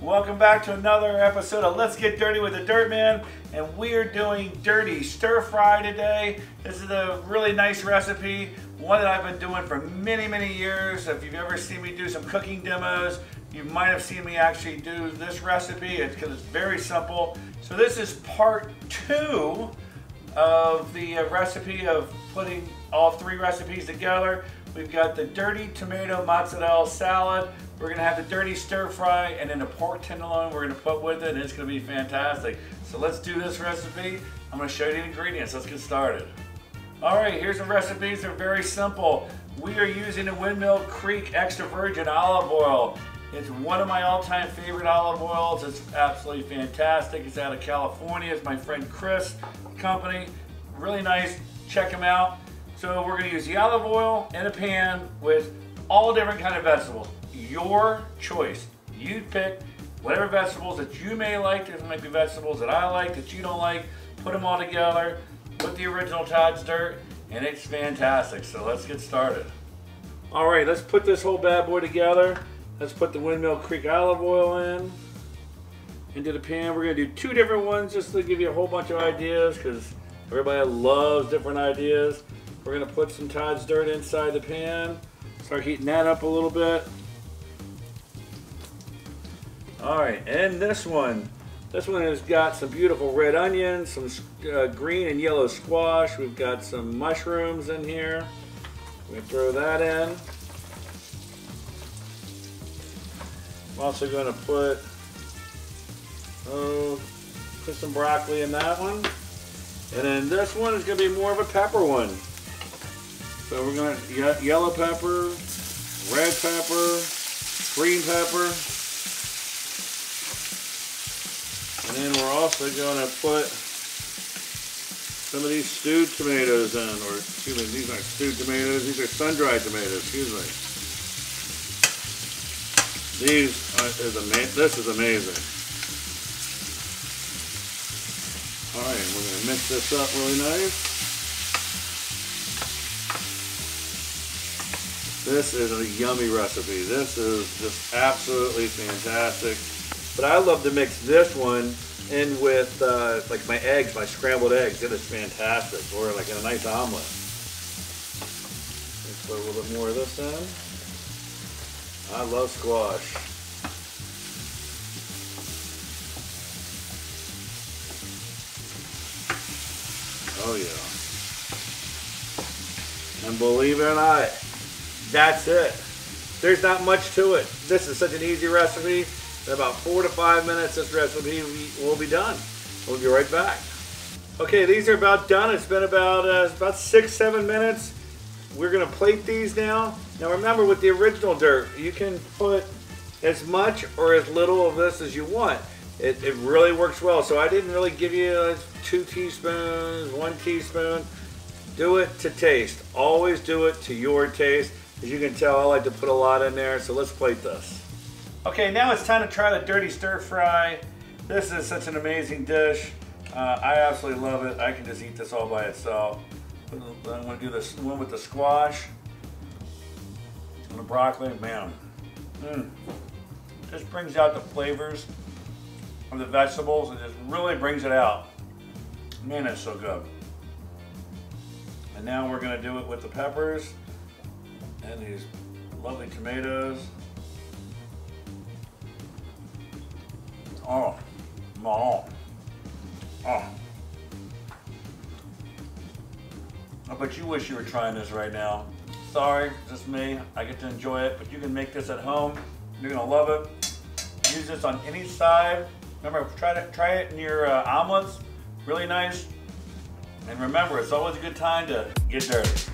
welcome back to another episode of Let's Get Dirty with the Dirt Man. And we are doing dirty stir fry today. This is a really nice recipe, one that I've been doing for many, many years. If you've ever seen me do some cooking demos, you might have seen me actually do this recipe. Because it's very simple. So this is part two of the uh, recipe of putting all three recipes together. We've got the dirty tomato mozzarella salad. We're gonna have the dirty stir fry and then the pork tenderloin we're gonna put with it and it's gonna be fantastic. So let's do this recipe. I'm gonna show you the ingredients. Let's get started. All right, here's the recipes. They're very simple. We are using the Windmill Creek extra virgin olive oil. It's one of my all-time favorite olive oils. It's absolutely fantastic. It's out of California. It's my friend Chris company. Really nice. Check them out. So we're to use the olive oil in a pan with all different kind of vegetables. Your choice. You pick whatever vegetables that you may like. There might be vegetables that I like that you don't like. Put them all together with the original Todd's Dirt and it's fantastic. So let's get started. All right, let's put this whole bad boy together. Let's put the Windmill Creek olive oil in into the pan. We're gonna do two different ones just to give you a whole bunch of ideas because everybody loves different ideas. We're gonna put some Todd's Dirt inside the pan. Start heating that up a little bit. All right, and this one. This one has got some beautiful red onions, some uh, green and yellow squash. We've got some mushrooms in here. We're throw that in. I'm also gonna put, oh, put some broccoli in that one. And then this one is gonna be more of a pepper one. So we're gonna yellow pepper, red pepper, green pepper. And then we're also gonna put some of these stewed tomatoes in, or excuse me, these aren't stewed tomatoes, these are sun-dried tomatoes, excuse me. These are, is ama this is amazing. All right, we're gonna mix this up really nice. This is a yummy recipe. This is just absolutely fantastic. But I love to mix this one in with uh, like my eggs, my scrambled eggs. It is fantastic. Or like in a nice omelet. Let's put a little bit more of this in. I love squash. Oh yeah. And believe it or not, that's it. There's not much to it. This is such an easy recipe. In about four to five minutes, this recipe will be done. We'll be right back. Okay, these are about done. It's been about uh, about six, seven minutes. We're gonna plate these now. Now remember, with the original dirt, you can put as much or as little of this as you want. It, it really works well. So I didn't really give you uh, two teaspoons, one teaspoon. Do it to taste. Always do it to your taste. As you can tell, I like to put a lot in there. So let's plate this. Okay, now it's time to try the dirty stir fry. This is such an amazing dish. Uh, I absolutely love it. I can just eat this all by itself. I'm gonna do this one with the squash and the broccoli. Man, mm. just brings out the flavors of the vegetables. It just really brings it out. Man, it's so good. And now we're gonna do it with the peppers and these lovely tomatoes. Oh, oh, oh. I bet you wish you were trying this right now. Sorry, just me. I get to enjoy it, but you can make this at home. You're gonna love it. Use this on any side. Remember, try to try it in your uh, omelets. Really nice. And remember, it's always a good time to get dirty.